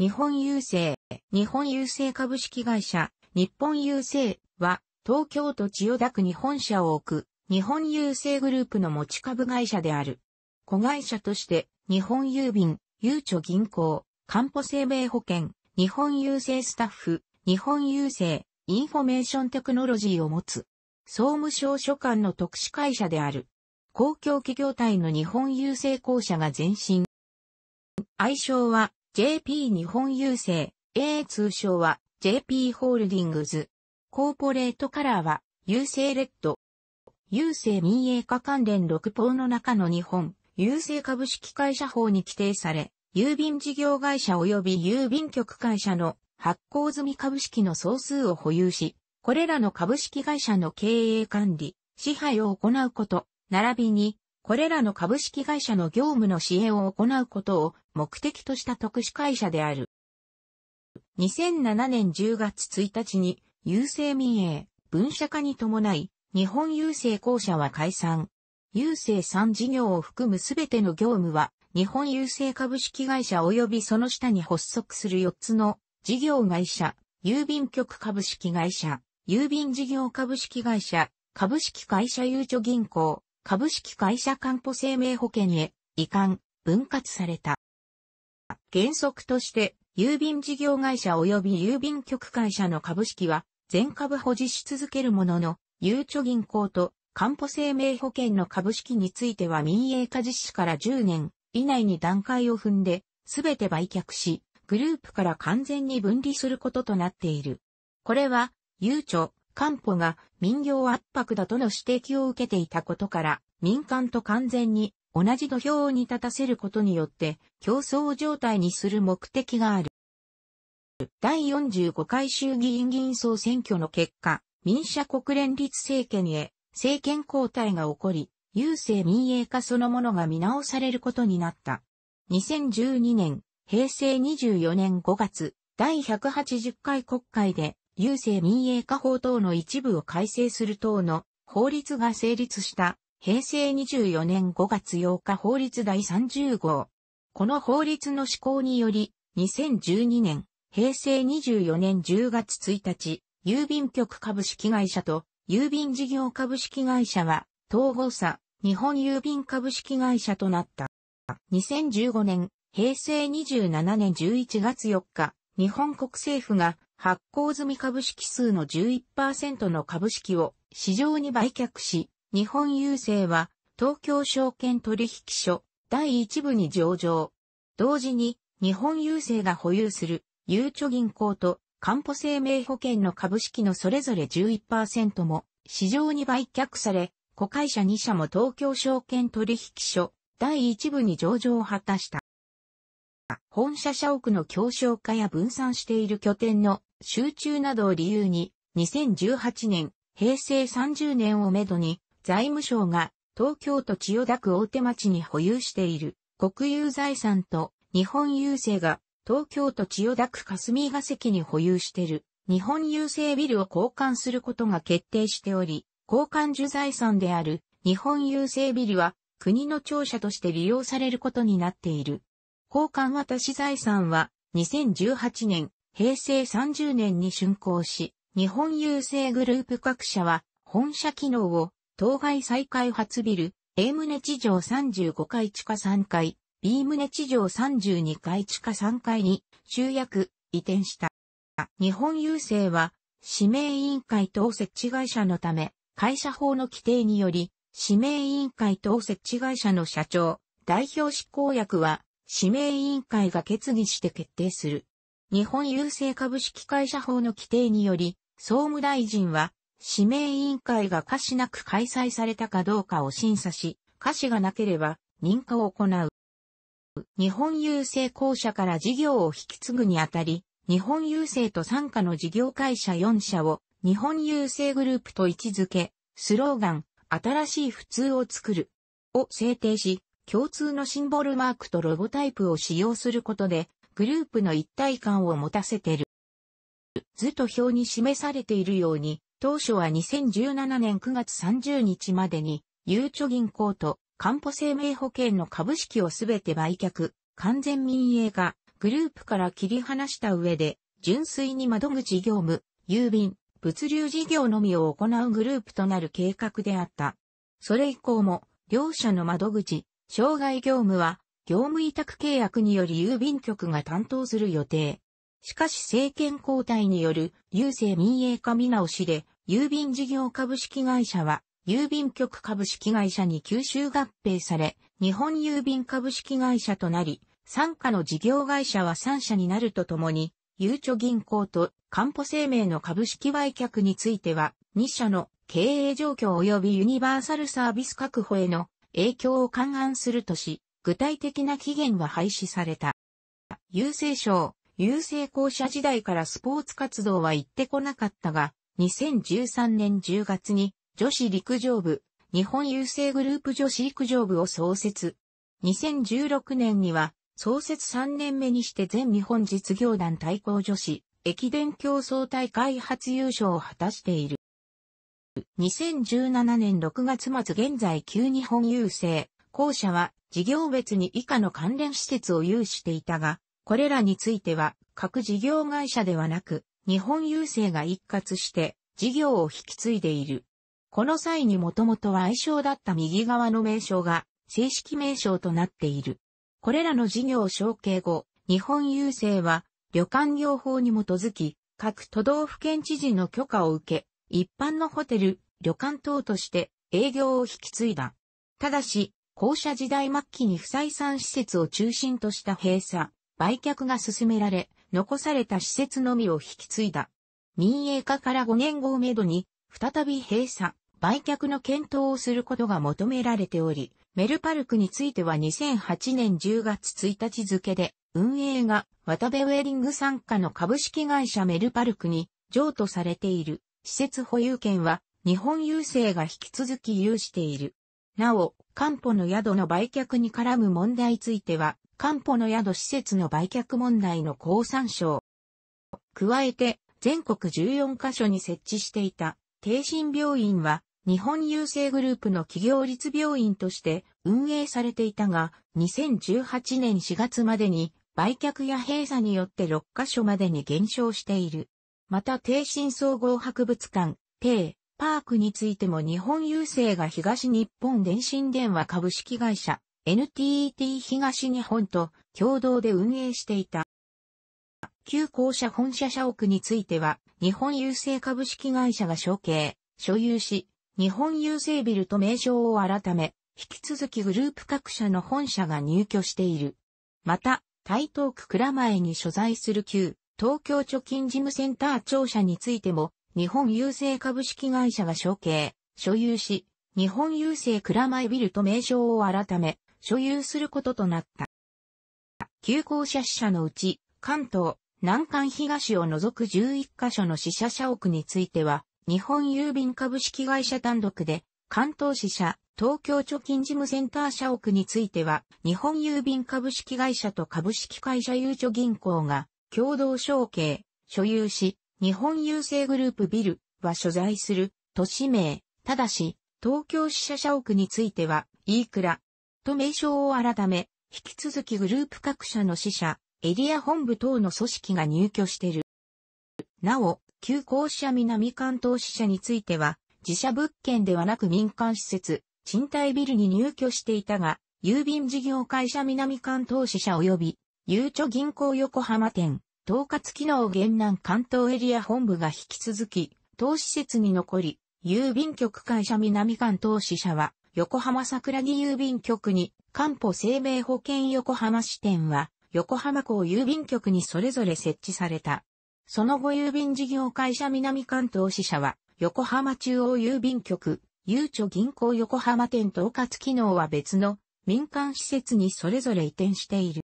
日本郵政、日本郵政株式会社、日本郵政は、東京都千代田区に本社を置く、日本郵政グループの持ち株会社である。子会社として、日本郵便、ゆうちょ銀行、かんぽ生命保険、日本郵政スタッフ、日本郵政、インフォメーションテクノロジーを持つ、総務省所管の特殊会社である。公共企業体の日本郵政公社が前身。愛称は JP 日本郵政、A 通称は JP ホールディングズ。コーポレートカラーは郵政レッド。郵政民営化関連6法の中の日本、郵政株式会社法に規定され、郵便事業会社及び郵便局会社の発行済み株式の総数を保有し、これらの株式会社の経営管理、支配を行うこと、並びに、これらの株式会社の業務の支援を行うことを目的とした特殊会社である。2007年10月1日に、郵政民営、分社化に伴い、日本郵政公社は解散。郵政産事業を含むすべての業務は、日本郵政株式会社及びその下に発足する4つの事業会社、郵便局株式会社、郵便事業株式会社、株式会社ゆうちょ銀行、株式会社かんぽ生命保険へ移管、分割された。原則として、郵便事業会社及び郵便局会社の株式は全株保持し続けるものの、ゆうちょ銀行と、かんぽ生命保険の株式については民営化実施から10年以内に段階を踏んで、すべて売却し、グループから完全に分離することとなっている。これは、ゆうちょ、かんぽが民業圧迫だとの指摘を受けていたことから、民間と完全に同じ土俵に立たせることによって競争状態にする目的がある。第45回衆議院議員総選挙の結果、民社国連立政権へ政権交代が起こり、郵政民営化そのものが見直されることになった。2012年、平成24年5月、第180回国会で、郵政民営化法等の一部を改正する等の法律が成立した平成24年5月8日法律第30号。この法律の施行により、2012年、平成24年10月1日、郵便局株式会社と郵便事業株式会社は統合差日本郵便株式会社となった。2015年平成27年11月4日日本国政府が発行済み株式数の11%の株式を市場に売却し、日本郵政は東京証券取引所第1部に上場。同時に日本郵政が保有するゆうちょ銀行とかんぽ生命保険の株式のそれぞれ11%も市場に売却され、子会社2社も東京証券取引所第1部に上場を果たした。本社社屋の協商化や分散している拠点の集中などを理由に、2018年、平成30年をめどに、財務省が東京都千代田区大手町に保有している国有財産と日本郵政が東京都千代田区霞が関に保有している日本郵政ビルを交換することが決定しており、交換受財産である日本郵政ビルは国の庁舎として利用されることになっている。交換渡し財産は2018年、平成30年に竣工し、日本郵政グループ各社は本社機能を当該再開発ビル A 棟地上35階地下3階 B 棟地上32階地下3階に集約、移転した。日本郵政は指名委員会等設置会社のため、会社法の規定により、指名委員会等設置会社の社長、代表執行役は、指名委員会が決議して決定する。日本郵政株式会社法の規定により、総務大臣は、指名委員会が可視なく開催されたかどうかを審査し、可視がなければ認可を行う。日本郵政公社から事業を引き継ぐにあたり、日本郵政と参加の事業会社4社を日本郵政グループと位置づけ、スローガン、新しい普通を作る、を制定し、共通のシンボルマークとロゴタイプを使用することで、グループの一体感を持たせている。図と表に示されているように、当初は2017年9月30日までに、ゆうちょ銀行とかんぽ生命保険の株式をすべて売却、完全民営化、グループから切り離した上で、純粋に窓口業務、郵便、物流事業のみを行うグループとなる計画であった。それ以降も、両社の窓口、障害業務は、業務委託契約により郵便局が担当する予定。しかし政権交代による郵政民営化見直しで、郵便事業株式会社は、郵便局株式会社に吸収合併され、日本郵便株式会社となり、参加の事業会社は3社になるとともに、ゆうちょ銀行とカポ生命の株式売却については、2社の経営状況及びユニバーサルサービス確保への影響を勘案するとし、具体的な期限は廃止された。郵政省、郵政公社時代からスポーツ活動は行ってこなかったが、2013年10月に女子陸上部、日本郵政グループ女子陸上部を創設。2016年には創設3年目にして全日本実業団対抗女子駅伝競争大会初優勝を果たしている。2017年6月末現在旧日本郵政、校舎は事業別に以下の関連施設を有していたが、これらについては各事業会社ではなく、日本郵政が一括して事業を引き継いでいる。この際にもともとは愛称だった右側の名称が正式名称となっている。これらの事業承継後、日本郵政は旅館業法に基づき各都道府県知事の許可を受け、一般のホテル、旅館等として営業を引き継いだ。ただし、校舎時代末期に不採算施設を中心とした閉鎖、売却が進められ、残された施設のみを引き継いだ。民営化から5年後をめどに、再び閉鎖、売却の検討をすることが求められており、メルパルクについては2008年10月1日付で、運営が渡部ウェリング傘下の株式会社メルパルクに譲渡されている。施設保有権は日本郵政が引き続き有している。なお、漢方の宿の売却に絡む問題については、漢方の宿施設の売却問題の高参照。加えて、全国14カ所に設置していた、低診病院は、日本郵政グループの企業立病院として運営されていたが、2018年4月までに売却や閉鎖によって6カ所までに減少している。また、低新総合博物館、低、パークについても日本郵政が東日本電信電話株式会社、NTT 東日本と共同で運営していた。旧校舎本社社屋については、日本郵政株式会社が承継、所有し、日本郵政ビルと名称を改め、引き続きグループ各社の本社が入居している。また、台東区蔵前に所在する旧東京貯金事務センター庁舎についても、日本郵政株式会社が承継、所有し、日本郵政蔵前ビルと名称を改め、所有することとなった。旧校舎支社のうち、関東、南関東を除く11カ所の支社社屋については、日本郵便株式会社単独で、関東支社、東京貯金事務センター社屋については、日本郵便株式会社と株式会社ゆうちょ銀行が、共同承継、所有し、日本郵政グループビルは所在する都市名、ただし、東京支社社屋については、飯倉と名称を改め、引き続きグループ各社の支社、エリア本部等の組織が入居している。なお、旧校舎南関東支社については、自社物件ではなく民間施設、賃貸ビルに入居していたが、郵便事業会社南関東支社及びゆうちょ銀行横浜店、統括機能現南関東エリア本部が引き続き、当施設に残り、郵便局会社南関東支社は、横浜桜木郵便局に、関保生命保険横浜支店は、横浜港郵便局にそれぞれ設置された。その後郵便事業会社南関東支社は、横浜中央郵便局、ゆうちょ銀行横浜店統括機能は別の民間施設にそれぞれ移転している。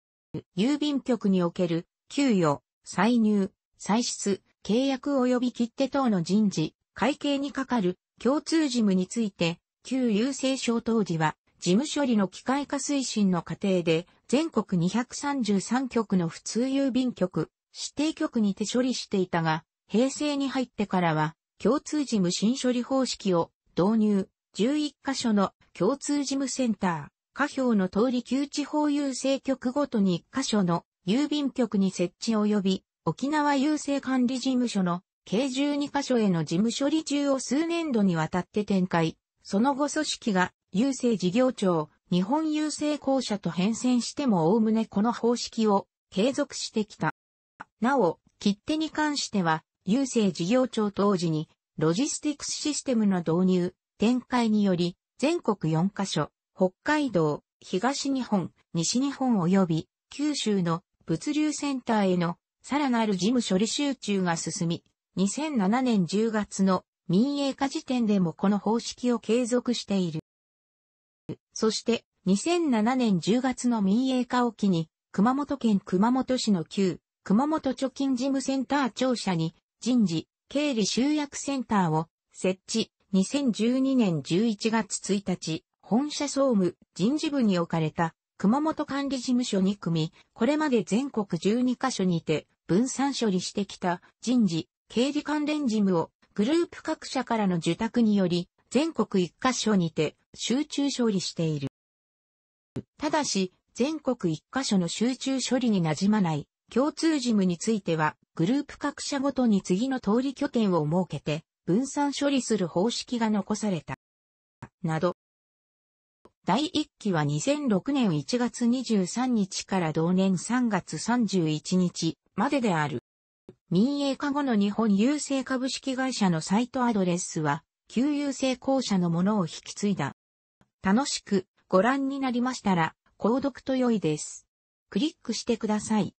郵便局における給与、歳入、歳出、契約及び切手等の人事、会計にかかる共通事務について、旧郵政省当時は、事務処理の機械化推進の過程で、全国233局の普通郵便局、指定局にて処理していたが、平成に入ってからは、共通事務新処理方式を導入、11カ所の共通事務センター、下表の通り旧地方郵政局ごとに1箇所の郵便局に設置及び、沖縄郵政管理事務所の計12カ所への事務処理中を数年度にわたって展開。その後組織が郵政事業庁、日本郵政公社と変遷してもおおむねこの方式を継続してきた。なお、切手に関しては、郵政事業庁当時にロジスティクスシステムの導入、展開により全国4カ所、北海道、東日本、西日本及び九州の物流センターへのさらなる事務処理集中が進み、2007年10月の民営化時点でもこの方式を継続している。そして、2007年10月の民営化を機に、熊本県熊本市の旧、熊本貯金事務センター庁舎に、人事、経理集約センターを設置、2012年11月1日、本社総務、人事部に置かれた、熊本管理事務所に組み、これまで全国12カ所にて、分散処理してきた人事、経理関連事務をグループ各社からの受託により、全国1カ所にて集中処理している。ただし、全国1カ所の集中処理に馴染まない共通事務については、グループ各社ごとに次の通り拠点を設けて、分散処理する方式が残された。など。第1期は2006年1月23日から同年3月31日までである。民営化後の日本郵政株式会社のサイトアドレスは、旧郵政公社のものを引き継いだ。楽しくご覧になりましたら、購読と良いです。クリックしてください。